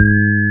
Música